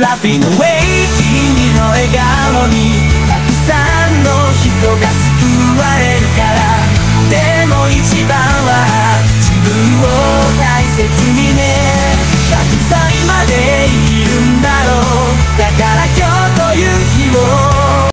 Laughing away